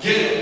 지랄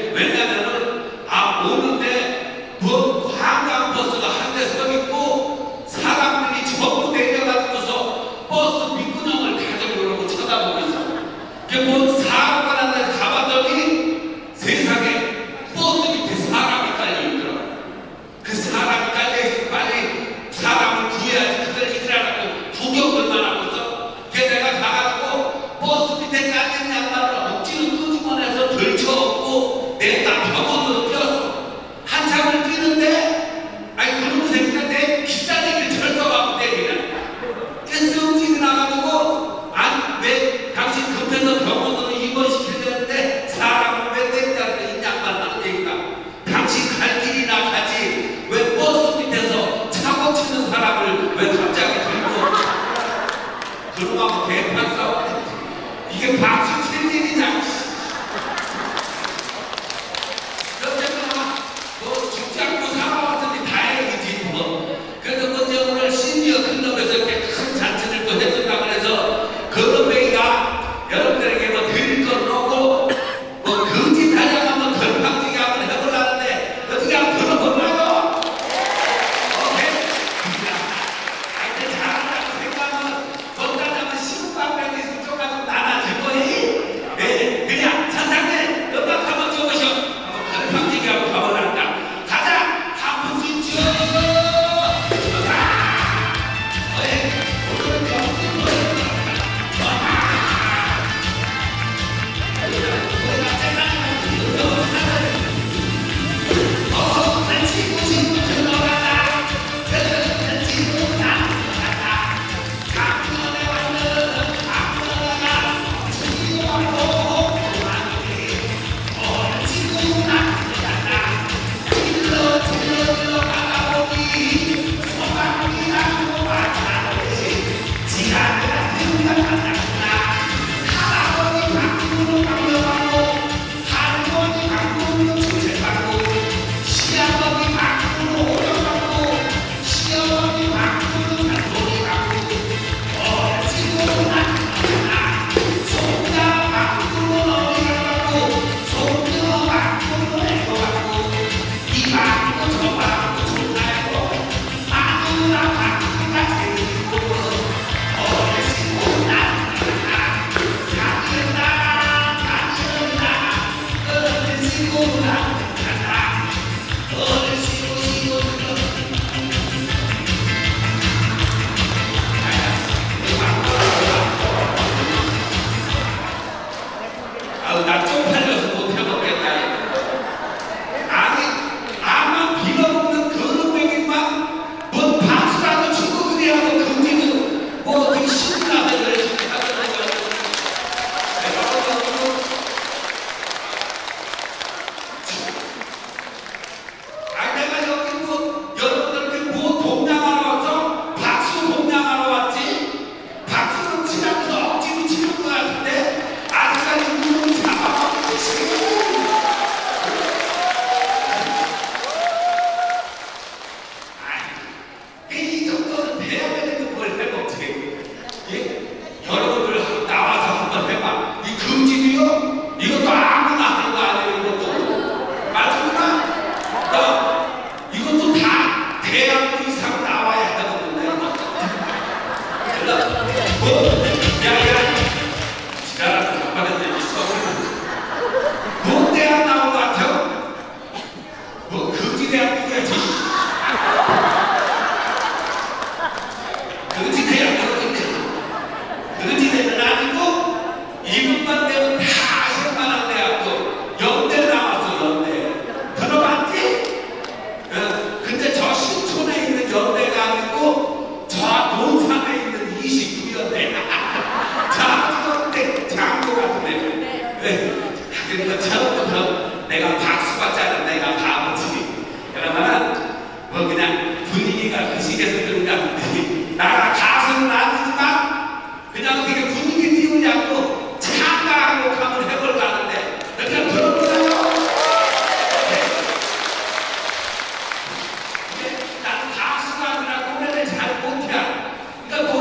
그러니까 저는 그런 내가 박수 받지 않은 내가 바보지. 그러면은 뭐 그냥 분위기가 그 시기에서 그런가 나가 가수는 아니지만 그냥 되게 분위기 띄우냐고 참가하고 가면 해볼까 하는데 그냥 들어보세요. 네. 나는 가수가 아니라 노래를 잘 못해. 그러니까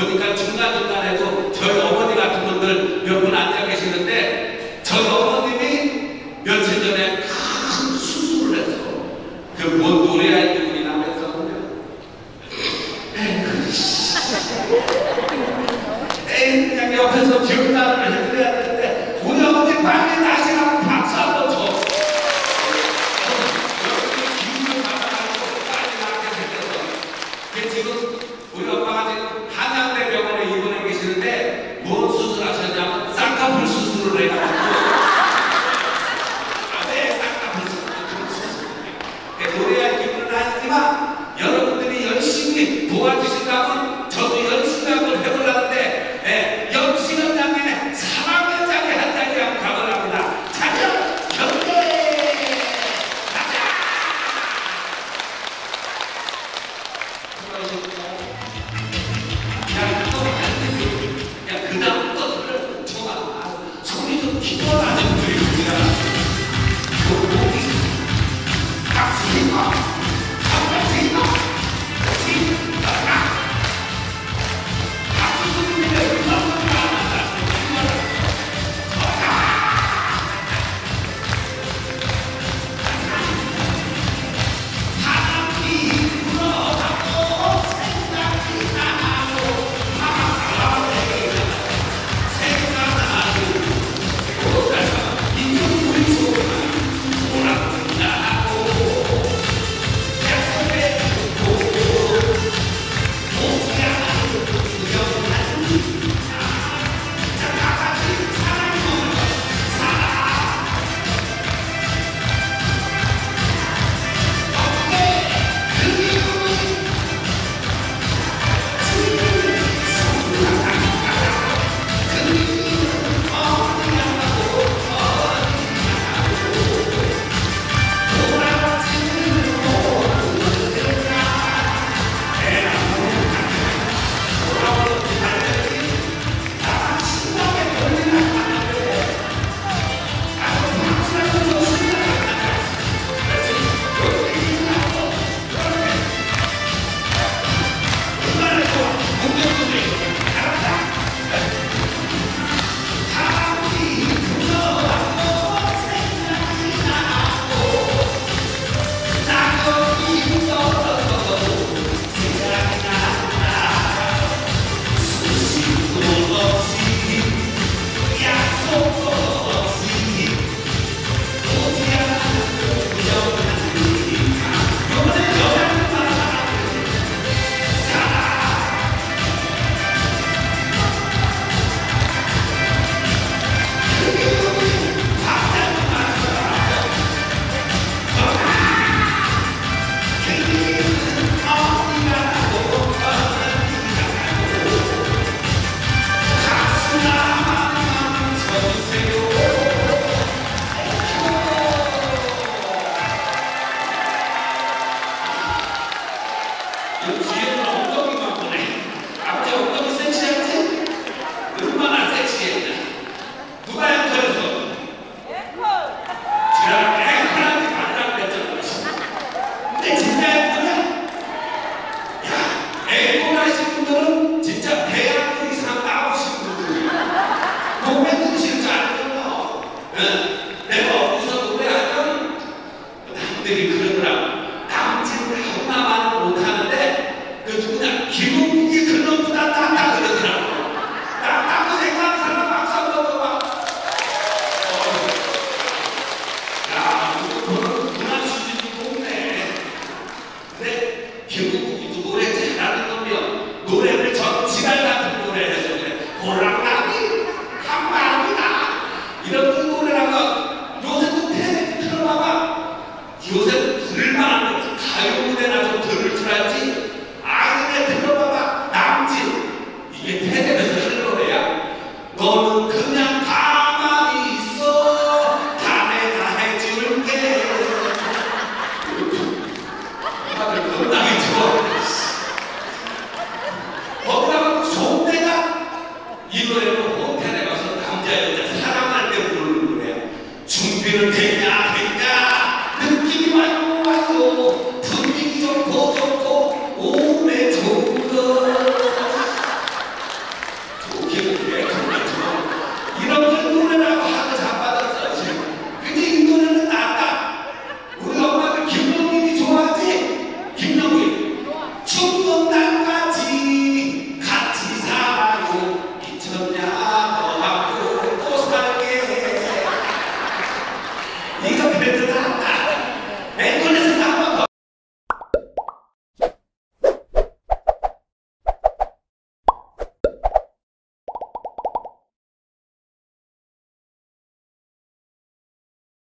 그러니까 중간중간에도 저희 어머니 같은 분들 몇 분 앉아 계시는데 저희 어머님이 며칠 전에 큰 수술을 했어. 그뭔 노래할 분이나 했었는데 에이 그냥 옆에서 기억나는 해드려야 되는데 우리 어머니 방에 나시라고 박수 한번 줘 그 지금 우리 엄마가 do reino. you